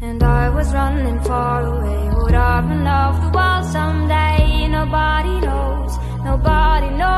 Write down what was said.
And I was running far away Would I run